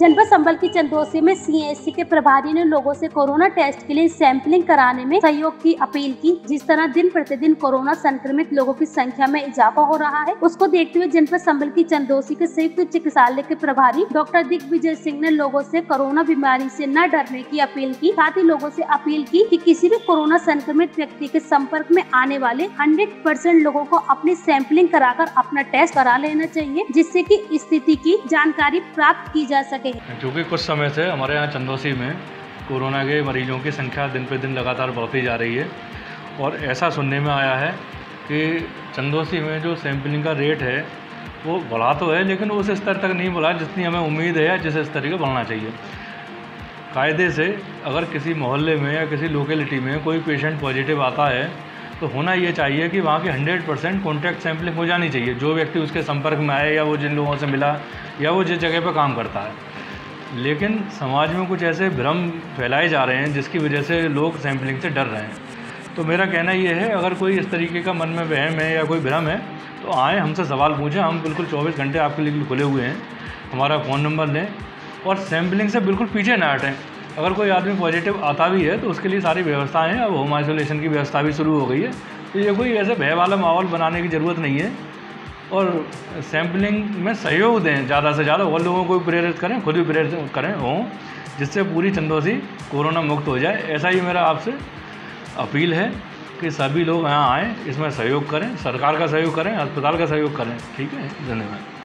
जनपद संबल की चंदोसी में सीएससी के प्रभारी ने लोगों से कोरोना टेस्ट के लिए सैंपलिंग कराने में सहयोग की अपील की। जिस तरह दिन प्रतिदिन कोरोना संक्रमित लोगों की संख्या में इजाफा हो रहा है, उसको देखते हुए जनपद संबल की चंदोसी के संयुक्त चिकित्सालय के प्रभारी डॉक्टर दिग्विजय सिंह ने लोगों से कोरोना बीमारी से न डरने की अपील की। साथ ही लोगों से अपील की कि किसी भी कोरोना संक्रमित व्यक्ति के संपर्क में आने वाले 100 परसेंट लोगों को अपनी सैंपलिंग कराकर अपना टेस्ट करा लेना चाहिए, जिससे कि स्थिति की जानकारी प्राप्त की जा सके। क्योंकि कुछ समय से हमारे यहाँ चंदोसी में कोरोना के मरीजों की संख्या दिन पे दिन लगातार बढ़ती जा रही है। और ऐसा सुनने में आया है कि चंदोसी में जो सैंपलिंग का रेट है, वो बढ़ा तो है, लेकिन उस स्तर तक नहीं बढ़ा जितनी हमें उम्मीद है या जिस स्तर का बढ़ना चाहिए। कायदे से अगर किसी मोहल्ले में या किसी लोकेलिटी में कोई पेशेंट पॉजिटिव आता है तो होना ये चाहिए कि वहाँ की हंड्रेड परसेंट कॉन्टैक्ट सैम्पलिंग हो जानी चाहिए। जो व्यक्ति उसके संपर्क में आए या वो जिन लोगों से मिला या वो जिस जगह पर काम करता है। लेकिन समाज में कुछ ऐसे भ्रम फैलाए जा रहे हैं जिसकी वजह से लोग सैम्पलिंग से डर रहे हैं। तो मेरा कहना ये है, अगर कोई इस तरीके का मन में वहम है या कोई भ्रम है तो आएँ हमसे सवाल पूछें। हम बिल्कुल चौबीस घंटे आपके लिए खुले हुए हैं। हमारा फ़ोन नंबर लें और सैम्पलिंग से बिल्कुल पीछे ना हटें। अगर कोई आदमी पॉजिटिव आता भी है तो उसके लिए सारी व्यवस्थाएँ हैं। अब होम आइसोलेशन की व्यवस्था भी शुरू हो गई है। तो ये कोई ऐसे भय वाला माहौल बनाने की ज़रूरत नहीं है। और सैम्पलिंग में सहयोग दें, ज़्यादा से ज़्यादा और लोगों को भी प्रेरित करें, खुद भी प्रेरित करें, हों, जिससे पूरी चंदोसी कोरोना मुक्त हो जाए। ऐसा ही मेरा आपसे अपील है कि सभी लोग यहाँ आएँ, इसमें सहयोग करें, सरकार का सहयोग करें, अस्पताल का सहयोग करें। ठीक है, धन्यवाद।